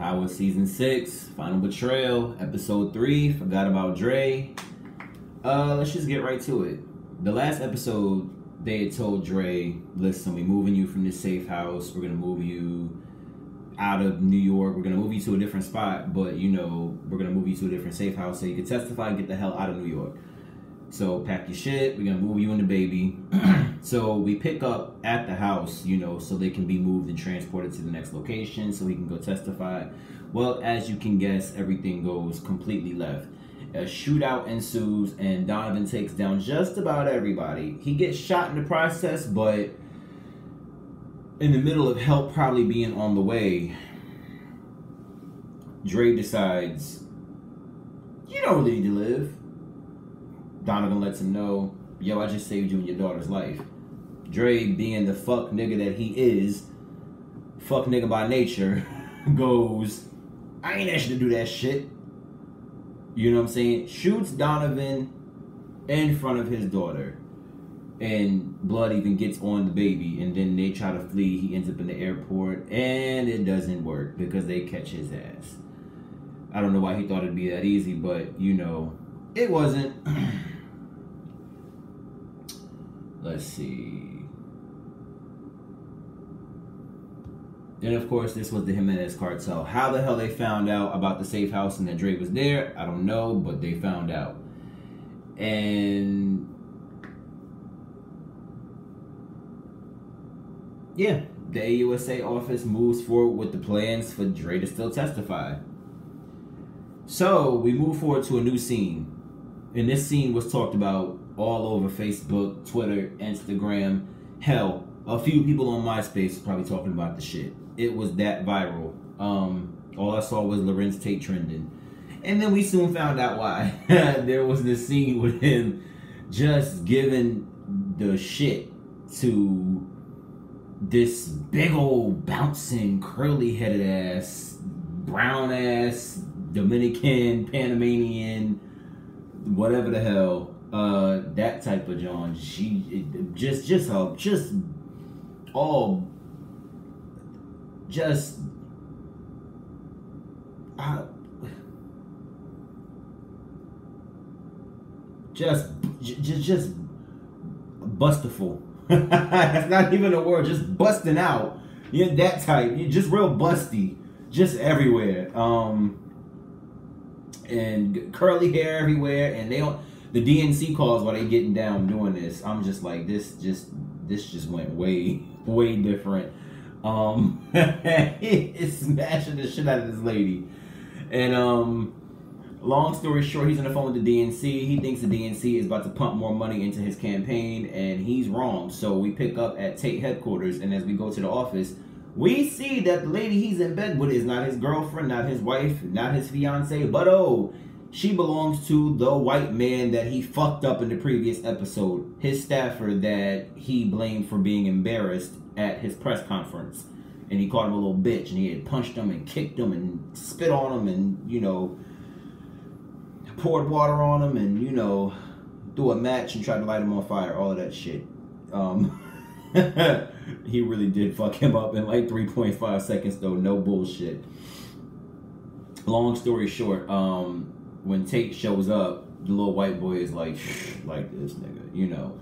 Power Season 6, Final Betrayal, Episode 3, Forgot About Dre. Uh, let's just get right to it. The last episode, they had told Dre, listen, we're moving you from this safe house. We're gonna move you out of New York. We're gonna move you to a different spot, but you know, we're gonna move you to a different safe house so you can testify and get the hell out of New York. So pack your shit. We're gonna move you and the baby. so we pick up at the house, you know, so they can be moved and transported to the next location, so he can go testify. Well, as you can guess, everything goes completely left. A shootout ensues, and Donovan takes down just about everybody. He gets shot in the process, but in the middle of help probably being on the way, Dre decides, you don't really need to live Donovan lets him know, yo, I just saved you and your daughter's life. Dre, being the fuck nigga that he is, fuck nigga by nature, goes, I ain't asked you to do that shit. You know what I'm saying? Shoots Donovan in front of his daughter. And blood even gets on the baby. And then they try to flee. He ends up in the airport. And it doesn't work because they catch his ass. I don't know why he thought it'd be that easy, but you know, it wasn't. Let's see. And of course, this was the Jimenez cartel. How the hell they found out about the safe house and that Dre was there, I don't know, but they found out. And yeah, the AUSA office moves forward with the plans for Dre to still testify. So we move forward to a new scene. And this scene was talked about all over Facebook, Twitter, Instagram. Hell, a few people on MySpace probably talking about the shit. It was that viral. Um, all I saw was Larenz Tate trending. And then we soon found out why. there was this scene with him just giving the shit to this big old bouncing curly headed ass brown ass Dominican Panamanian whatever the hell uh that type of John she just just how just all just uh, just just just bustful. That's not even a word just busting out. You're that type. You're just real busty. Just everywhere. Um and curly hair everywhere and they don't the DNC calls while they getting down doing this. I'm just like this just this just went way way different. Um it's smashing the shit out of this lady. And um long story short, he's on the phone with the DNC. He thinks the DNC is about to pump more money into his campaign and he's wrong. So we pick up at Tate headquarters and as we go to the office, we see that the lady he's in bed with is not his girlfriend, not his wife, not his fiance, but oh, she belongs to the white man that he fucked up in the previous episode, his staffer that he blamed for being embarrassed at his press conference. And he called him a little bitch, and he had punched him and kicked him and spit on him and, you know, poured water on him and, you know, threw a match and tried to light him on fire, all of that shit. Um, he really did fuck him up in like 3.5 seconds though no bullshit long story short um when tate shows up the little white boy is like like this nigga you know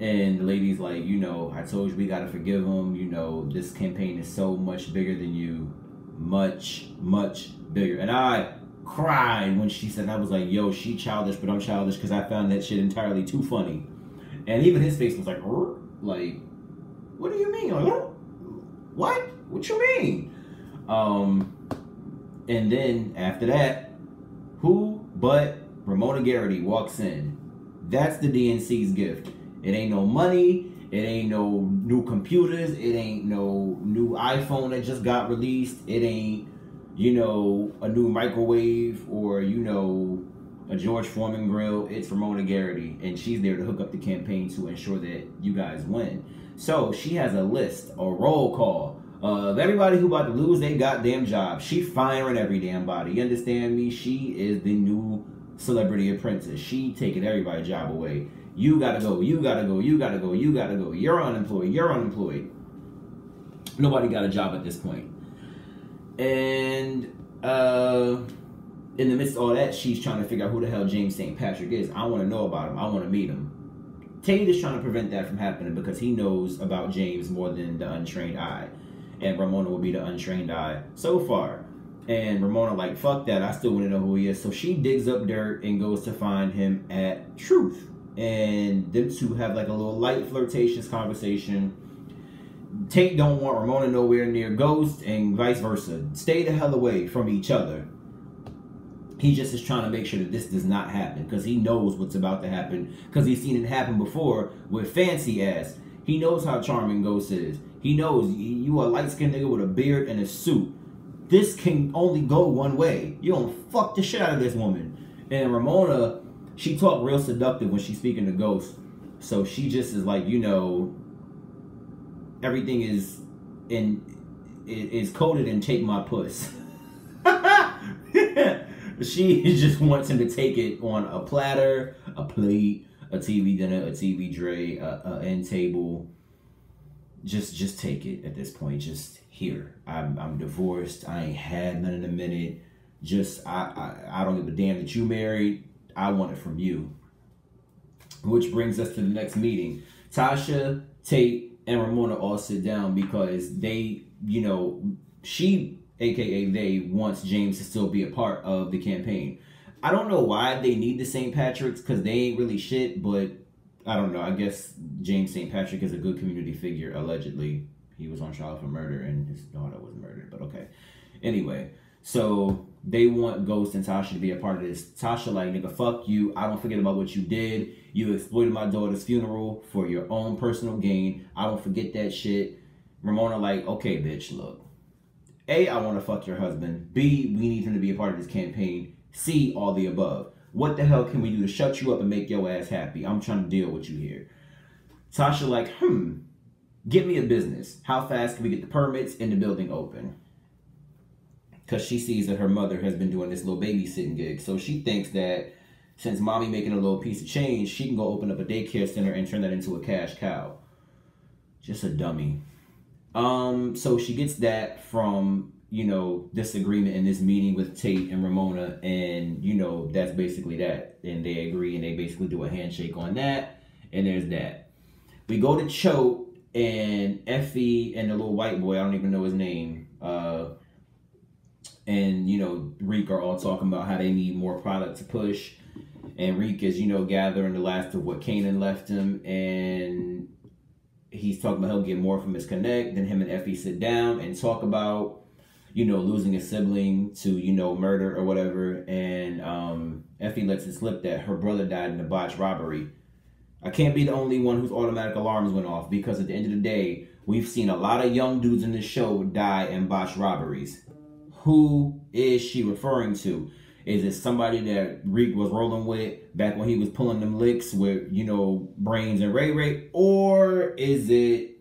and the lady's like you know i told you we gotta forgive him you know this campaign is so much bigger than you much much bigger and i cried when she said i was like yo she childish but i'm childish because i found that shit entirely too funny and even his face was like like what do you mean? Like, what? What you mean? Um, and then after that, who but Ramona Garrity walks in. That's the DNC's gift. It ain't no money. It ain't no new computers. It ain't no new iPhone that just got released. It ain't, you know, a new microwave or, you know, a George Foreman grill. It's Ramona Garrity. And she's there to hook up the campaign to ensure that you guys win. So she has a list, a roll call of everybody who about to lose their goddamn job. She firing every damn body. You understand me? She is the new celebrity apprentice. She taking everybody's job away. You gotta go. You gotta go. You gotta go. You gotta go. You're unemployed. You're unemployed. Nobody got a job at this point. And uh, in the midst of all that, she's trying to figure out who the hell James St. Patrick is. I want to know about him. I want to meet him. Tate is trying to prevent that from happening because he knows about James more than the untrained eye. And Ramona will be the untrained eye so far. And Ramona, like, fuck that. I still want to know who he is. So she digs up dirt and goes to find him at Truth. And them two have like a little light flirtatious conversation. Tate don't want Ramona nowhere near Ghost and vice versa. Stay the hell away from each other. He just is trying to make sure that this does not happen because he knows what's about to happen because he's seen it happen before with fancy ass. He knows how charming Ghost is. He knows you a light skinned nigga with a beard and a suit. This can only go one way. You don't fuck the shit out of this woman. And Ramona, she talked real seductive when she's speaking to Ghost. So she just is like, you know, everything is in is coded in take my puss. she just wants him to take it on a platter, a plate, a TV dinner, a TV tray, a, a end table. Just just take it at this point. Just here. I'm I'm divorced. I ain't had none in a minute. Just I, I I don't give a damn that you married. I want it from you. Which brings us to the next meeting. Tasha, Tate, and Ramona all sit down because they, you know, she aka they, wants James to still be a part of the campaign. I don't know why they need the St. Patrick's because they ain't really shit, but I don't know. I guess James St. Patrick is a good community figure, allegedly. He was on trial for murder and his daughter was murdered, but okay. Anyway, so they want Ghost and Tasha to be a part of this. Tasha, like, nigga, fuck you. I don't forget about what you did. You exploited my daughter's funeral for your own personal gain. I don't forget that shit. Ramona, like, okay, bitch, look. A, I want to fuck your husband. B, we need him to be a part of this campaign. C, all the above. What the hell can we do to shut you up and make your ass happy? I'm trying to deal with you here. Tasha, like, hmm, get me a business. How fast can we get the permits and the building open? Because she sees that her mother has been doing this little babysitting gig. So she thinks that since mommy making a little piece of change, she can go open up a daycare center and turn that into a cash cow. Just a dummy. Um, so she gets that from you know disagreement in this meeting with Tate and Ramona, and you know that's basically that. And they agree, and they basically do a handshake on that, and there's that. We go to Choate and Effie and the little white boy. I don't even know his name. Uh, and you know Reek are all talking about how they need more product to push. And Reek is, you know, gathering the last of what Kanan left him, and he's talking about he'll get more from his connect. Then him and Effie sit down and talk about, you know, losing a sibling to, you know, murder or whatever. And um, Effie lets it slip that her brother died in a botched robbery. I can't be the only one whose automatic alarms went off because at the end of the day, we've seen a lot of young dudes in this show die in botched robberies. Who is she referring to? Is it somebody that Reek was rolling with back when he was pulling them licks with, you know, Brains and Ray Ray? Or is it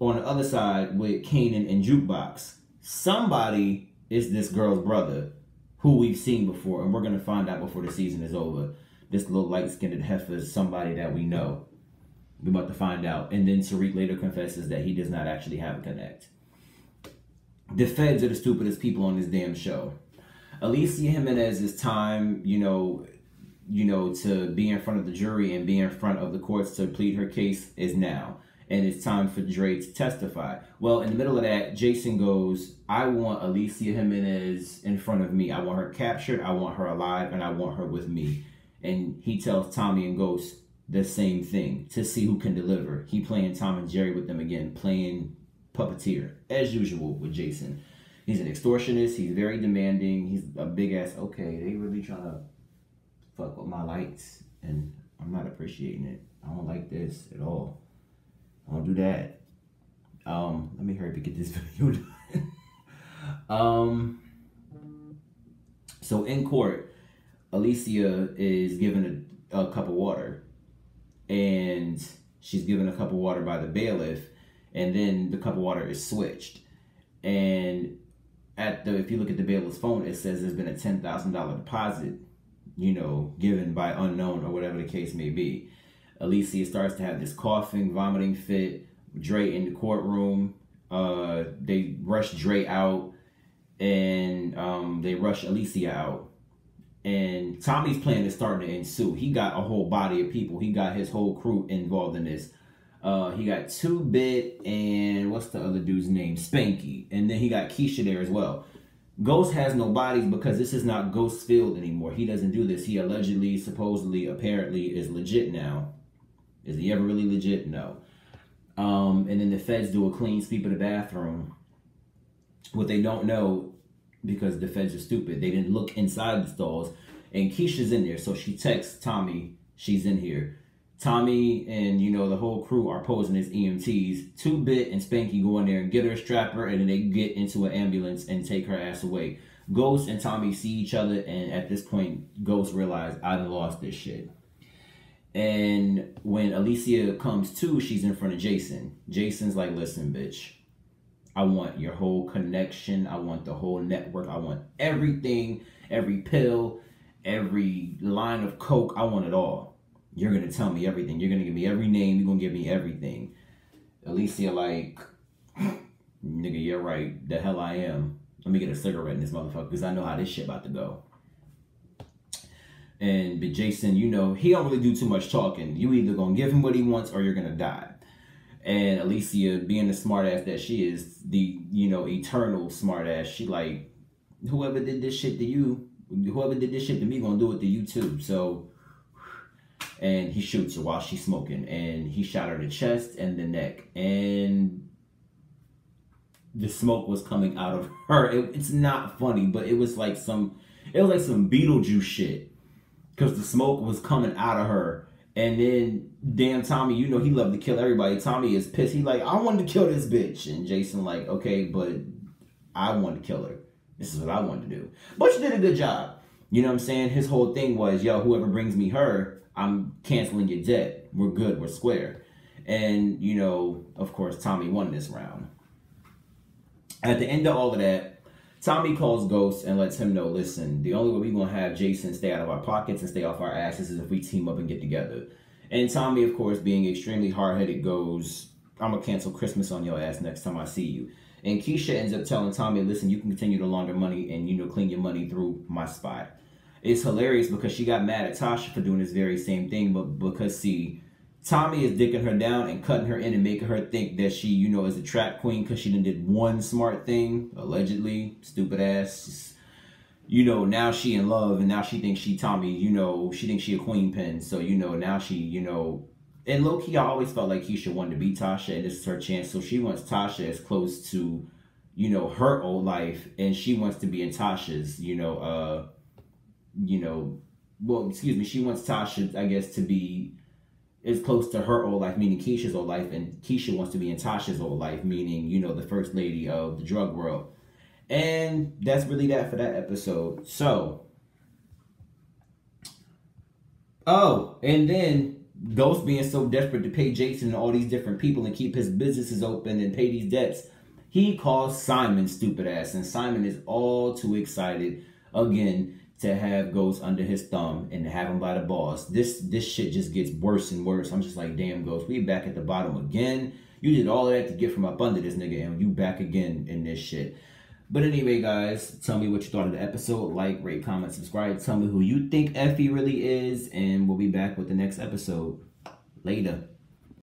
on the other side with Kanan and Jukebox? Somebody is this girl's brother who we've seen before, and we're to find out before the season is over. This little light skinned heifer is somebody that we know. We're about to find out. And then Tariq later confesses that he does not actually have a connect. The feds are the stupidest people on this damn show. Alicia Jimenez's time, you know, you know, to be in front of the jury and be in front of the courts to plead her case is now. And it's time for Dre to testify. Well, in the middle of that, Jason goes, I want Alicia Jimenez in front of me. I want her captured, I want her alive, and I want her with me. And he tells Tommy and Ghost the same thing to see who can deliver. He playing Tom and Jerry with them again, playing puppeteer, as usual with Jason. He's an extortionist. He's very demanding. He's a big ass. Okay, they really trying to fuck with my lights, and I'm not appreciating it. I don't like this at all. I don't do that. Um, let me hurry up and get this video done. um, so in court, Alicia is given a, a cup of water, and she's given a cup of water by the bailiff, and then the cup of water is switched, and at the if you look at the bailiff's phone, it says there's been a ten thousand dollar deposit, you know, given by unknown or whatever the case may be. Alicia starts to have this coughing, vomiting fit. Dre in the courtroom. Uh, they rush Dre out. and um, they rush Alicia out. And Tommy's plan is starting to ensue. He got a whole body of people. He got his whole crew involved in this. Uh, he got Two Bit and what's the other dude's name? Spanky. And then he got Keisha there as well. Ghost has no bodies because this is not Ghost Field anymore. He doesn't do this. He allegedly, supposedly, apparently is legit now. Is he ever really legit? No. Um, and then the feds do a clean sweep of the bathroom. What they don't know, because the feds are stupid, they didn't look inside the stalls. And Keisha's in there, so she texts Tommy, she's in here. Tommy and you know the whole crew are posing as EMTs. Two Bit and Spanky go in there and get her, strap her, and then they get into an ambulance and take her ass away. Ghost and Tommy see each other, and at this point, Ghost realize I've lost this shit. And when Alicia comes to, she's in front of Jason. Jason's like, listen, bitch, I want your whole connection. I want the whole network. I want everything, every pill, every line of coke. I want it all. You're going to tell me everything. You're going to give me every name. You're going to give me everything. Alicia, like, nigga, you're right. The hell I am. Let me get a cigarette in this motherfucker because I know how this shit about to go. And but Jason, you know, he don't really do too much talking. You either gonna give him what he wants or you're gonna die. And Alicia, being the smartass that she is, the you know eternal smartass, she like, whoever did this shit to you, whoever did this shit to me, gonna do it to you too. So, and he shoots her while she's smoking, and he shot her the chest and the neck, and the smoke was coming out of her. It, it's not funny, but it was like some, it was like some Beetlejuice shit because the smoke was coming out of her. And then, damn Tommy, you know he loved to kill everybody. Tommy is pissed. He like, I wanted to kill this bitch. And Jason like, okay, but I want to kill her. This is what I wanted to do. But you did a good job. You know what I'm saying? His whole thing was, yo, whoever brings me her, I'm canceling your debt. We're good. We're square. And, you know, of course, Tommy won this round. At the end of all of that, Tommy calls Ghost and lets him know, listen, the only way we're going to have Jason stay out of our pockets and stay off our asses is if we team up and get together. And Tommy, of course, being extremely hard-headed, goes, I'm going to cancel Christmas on your ass next time I see you. And Keisha ends up telling Tommy, listen, you can continue to launder money and, you know, clean your money through my spot. It's hilarious because she got mad at Tasha for doing this very same thing, but because, see, Tommy is dicking her down and cutting her in and making her think that she, you know, is a trap queen because she done did one smart thing, allegedly, stupid ass. you know, now she in love and now she thinks she Tommy, you know, she thinks she a queen pin. So, you know, now she, you know, and low key, I always felt like Keisha wanted to be Tasha and this is her chance. So she wants Tasha as close to, you know, her old life and she wants to be in Tasha's, you know, uh, you know, well, excuse me, she wants Tasha, I guess, to be is close to her old life, meaning Keisha's old life, and Keisha wants to be in Tasha's old life, meaning, you know, the first lady of the drug world. And that's really that for that episode. So, oh, and then Ghost being so desperate to pay Jason and all these different people and keep his businesses open and pay these debts, he calls Simon stupid ass, and Simon is all too excited again to have Ghost under his thumb and to have him by the balls. This this shit just gets worse and worse. I'm just like, damn, Ghost, we back at the bottom again. You did all that to get from up under this nigga, and you back again in this shit. But anyway, guys, tell me what you thought of the episode. Like, rate, comment, subscribe. Tell me who you think Effie really is, and we'll be back with the next episode. Later.